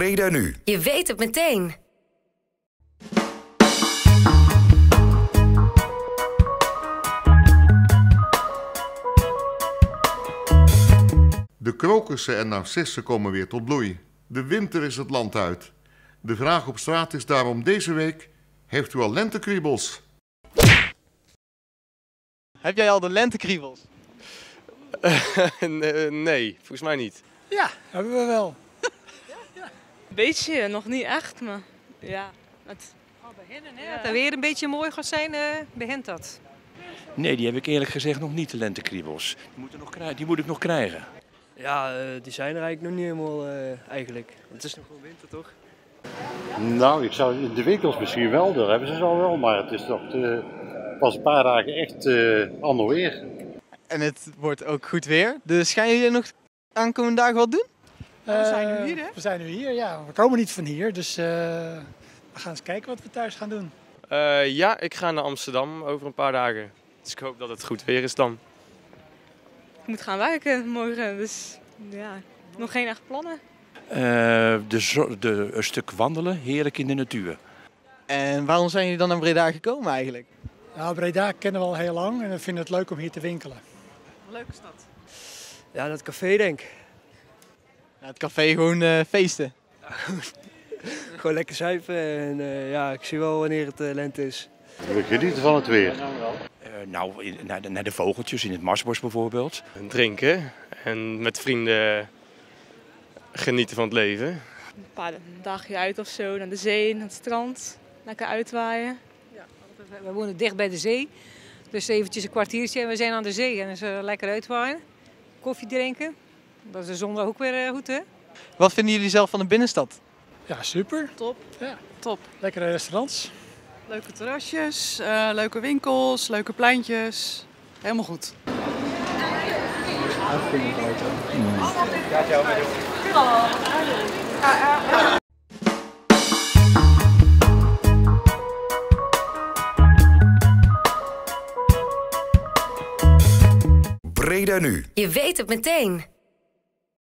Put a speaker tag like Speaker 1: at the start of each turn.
Speaker 1: Breda nu.
Speaker 2: Je weet het meteen.
Speaker 3: De krokussen en narcissen komen weer tot bloei. De winter is het land uit. De vraag op straat is daarom deze week: heeft u al lentekriebels?
Speaker 4: Heb jij al de lentekriebels?
Speaker 5: nee, volgens mij niet.
Speaker 6: Ja, hebben we wel.
Speaker 7: Beetje, nog niet echt, maar ja. Het,
Speaker 8: Als het weer een beetje mooi gaat zijn, eh begint dat.
Speaker 9: Nee, die heb ik eerlijk gezegd nog niet, de lentekriebels. Die, moeten nog krijgen, die moet ik nog krijgen.
Speaker 10: Ja, eh, die zijn er eigenlijk nog niet helemaal eh, eigenlijk. Het is nog gewoon winter toch?
Speaker 11: Nou, ik zou in de winkels misschien wel, daar hebben ze ze al wel, maar het is toch te, pas een paar dagen echt eh ander weer.
Speaker 4: En het wordt ook goed weer. Dus gaan jullie nog aankomende dagen wat doen?
Speaker 6: We zijn nu hier, hè? We zijn nu hier, ja. We komen niet van hier, dus eh, we gaan eens kijken wat we thuis gaan doen.
Speaker 5: Eh, ja, ik ga naar Amsterdam over een paar dagen. Dus ik hoop dat het goed weer is dan.
Speaker 7: ik moet gaan werken morgen, dus ja, nog geen echt plannen.
Speaker 9: Eh, de, de, een stuk wandelen, heerlijk in de natuur.
Speaker 4: En waarom zijn jullie dan naar Breda gekomen eigenlijk?
Speaker 6: Nou, Breda kennen we al heel lang en we vinden het leuk om hier te winkelen.
Speaker 8: Leuke stad.
Speaker 10: Ja, dat café denk ik.
Speaker 4: Ja, het café gewoon eh, feesten.
Speaker 10: Gewoon lekker zuipen en eh, ja, ik zie wel wanneer het eh, lente is.
Speaker 11: We genieten van het weer.
Speaker 9: Eh, nou, in- naar, de, naar de vogeltjes in het Marsbos bijvoorbeeld.
Speaker 5: En drinken en met vrienden genieten van het leven.
Speaker 7: Een paar dagje uit of zo, naar de zee, naar het strand. Lekker uitwaaien.
Speaker 8: We wonen dicht bij de zee. Dus eventjes een kwartiertje en we zijn aan de zee. En dus lekker uitwaaien. Koffie drinken. Dat is de zondag ook weer eh, goed, hè?
Speaker 4: Wat vinden jullie zelf van de binnenstad?
Speaker 6: Ja, super.
Speaker 8: Top.
Speaker 6: Ja.
Speaker 8: Top.
Speaker 6: Lekkere restaurants.
Speaker 8: Leuke terrasjes, eh, leuke winkels, leuke pleintjes. Helemaal goed.
Speaker 1: Breda nu.
Speaker 2: Je weet het meteen.